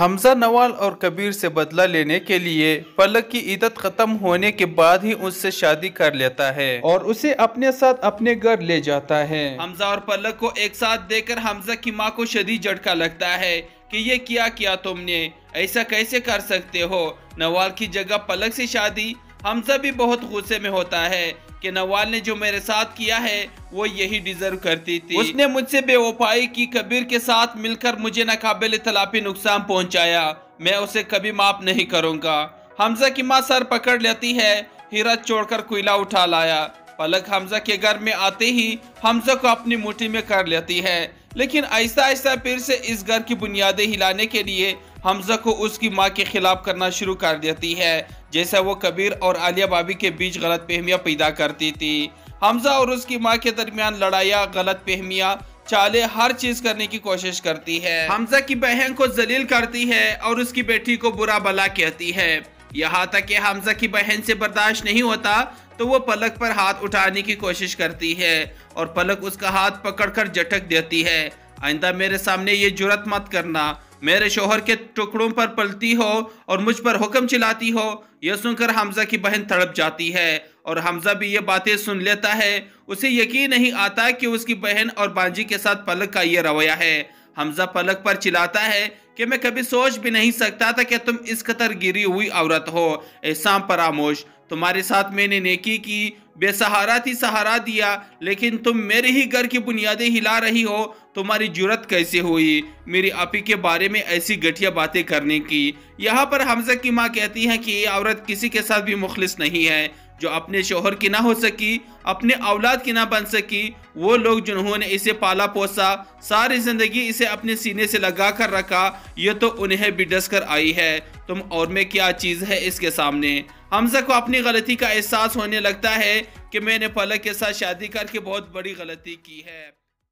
حمزہ نوال اور کبیر سے بدلہ لینے کے لیے پلک کی عیدت ختم ہونے کے بعد ہی اس سے شادی کر لیتا ہے اور اسے اپنے ساتھ اپنے گھر لے جاتا ہے۔ حمزہ اور پلک کو ایک ساتھ دے کر حمزہ کی ماں کو شدید جھٹکا لگتا ہے کہ یہ کیا کیا تم نے، ایسا کیسے کر سکتے ہو؟ نوال کی جگہ پلک سے شادی، حمزہ بھی بہت غصے میں ہوتا ہے۔ کہ نوال نے جو میرے ساتھ کیا ہے، وہ یہی ڈیزرو کرتی تھی۔ اس نے مجھ سے بے وفائی کی کبیر کے ساتھ مل کر مجھے ناقابل تلاپی نقصان پہنچایا۔ میں اسے کبھی معاف نہیں کروں گا۔ حمزہ کی ماں سر پکڑ لیتی ہے ہیرت چھوڑ کر کوئلہ اٹھا لایا۔ پلک حمزہ کے گھر میں آتے ہی حمزہ کو اپنی موٹی میں کر لیتی ہے۔ لیکن ایسا ایسا پھر سے اس گھر کی بنیادیں ہلانے کے لیے حمزہ کو اس کی ماں کے خلاف کرنا شروع کر دیتی ہے، جیسا وہ کبیر اور عالیہ بابی کے بیچ غلط فہمیاں پیدا کرتی تھی۔ حمزہ اور اس کی ماں کے درمیان لڑائیاں، غلط فہمیاں، چالے، ہر چیز کرنے کی کوشش کرتی ہے۔ حمزہ کی بہن کو ذلیل کرتی ہے اور اس کی بیٹی کو برا بلا کہتی ہے۔ یہاں تک کہ حمزہ کی بہن سے برداشت نہیں ہوتا تو وہ پلک پر ہاتھ اٹھانے کی کوشش کرتی ہے اور پلک اس کا ہاتھ پکڑ کر جٹک دیتی ہے۔ آئندہ میرے سامنے یہ جرت مت کرنا۔ میرے شوہر کے ٹکڑوں پر پلتی ہو اور مجھ پر حکم چلاتی ہو، یہ سن کر حمزہ کی بہن تڑپ جاتی ہے اور حمزہ بھی یہ باتیں سن لیتا ہے۔ اسے یقین نہیں آتا کہ اس کی بہن اور بانجی کے ساتھ پلک کا یہ رویہ ہے۔ حمزہ پلک پر چلاتا ہے کہ میں کبھی سوچ بھی نہیں سکتا تھا کہ تم اس قطر گری ہوئی عورت ہو۔ احسان پراموش تمہارے ساتھ میں نے نیکی کی بے سہارا تھی، سہارا دیا، لیکن تم میرے ہی گھر کی بنیادیں ہلا رہی ہو، تمہاری جرت کیسے ہوئی؟ میری آپی کے بارے میں ایسی گٹھیا باتیں کرنے کی۔ یہاں پر حمزہ کی ماں کہتی ہے کہ یہ عورت کسی کے ساتھ بھی مخلص نہیں ہے۔ جو اپنے شوہر کی نہ ہو سکی، اپنے اولاد کی نہ بن سکی، وہ لوگ جنہوں نے اسے پالا پوسا، ساری زندگی اسے اپنے سینے سے لگا کر رکھا، یہ تو انہیں بھی ڈس کر آئی ہے۔ تم اور میں کیا چیز ہے اس کے سامنے؟ حمزہ کو اپنی غلطی کا احساس ہونے لگتا ہے کہ میں نے پلک کے ساتھ شادی کر کے بہت بڑی غلطی کی ہے۔